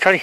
Charlie.